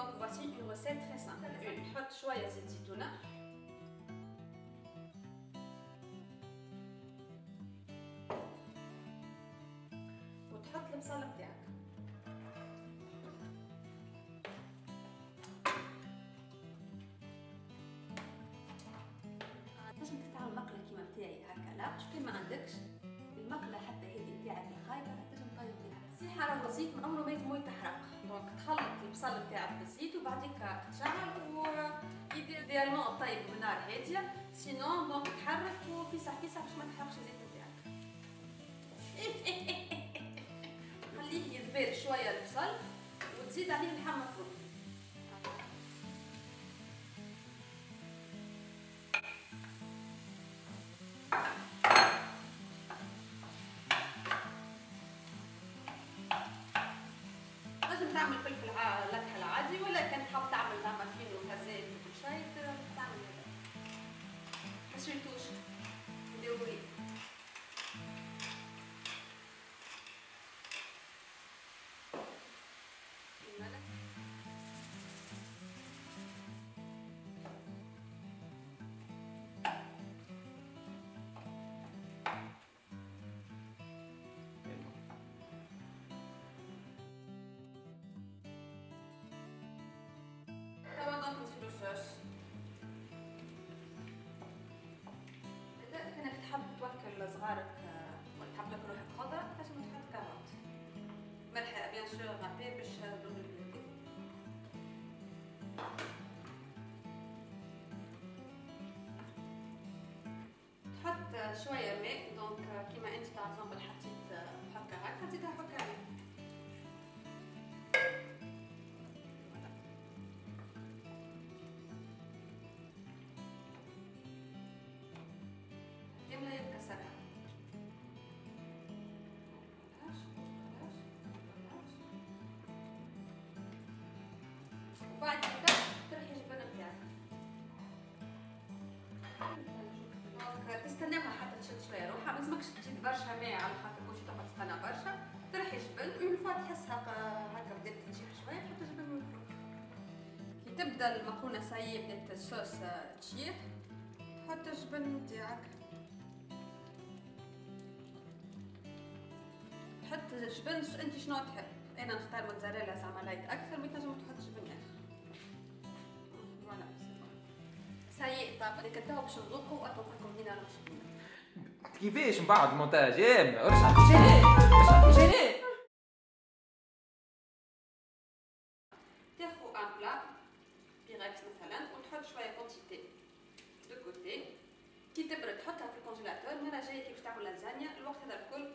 donc voici une recette très simple تحط شوية زيت زيتونه وتحط البصل نتاعك راهو الزيت من عمره ما يتموي تحرق donc تخلط البصل نتاعك بالزيت وبعديك تشعل و idéalement طيب بنار هادية. sinon donc تحرك وفيسع فيسع باش ما تحرقش الزيت نتاعك خليه يذبل شوية البصل وتزيد عليه اللحم تعمل فلفل لكحه العادي ولا كان تحب تعمل زعما فين وكازات وكل شيء تعمل هذا ما شريتوش نديرولي الملح توا توكل صغارك آه، ولا تحب تاكل روحك خضرا تنجم تحط كاروت ملح بيان سور غابي باش تحط شوية ماء دونك كيما أنت زنبل حطيت هكا هكا. تزيدها هكا كاملة وبعد كده ترحي الجبن بتاعك donc تستناها حتى تشد شوية روحها ما لازمكش تزيد برشا ماء على خاطر كلشي تقعد تستنى برشا ترحي الجبن une fois تحسها ق- هكا بدات تنشيح شوية تحط الجبن من الفوق كي تبدا المكرونه سايي بدات الصوص تشيح تحط الجبن نتاعك تحط الجبن انت شنو تحب؟ أنا نختار موتزاريلا زعما light أكثر mais تنجم تحط جبن اخر طاب هنا نمشي كيفاش من بعد مونتاج؟ يا ارجع تاخذ un plat Pyrex مثلا وتحط شوية quantité de côté كي تبرد تحطها في ال congélateur المره الجايه كي باش تعمل لازانيا الوقت هذا الكل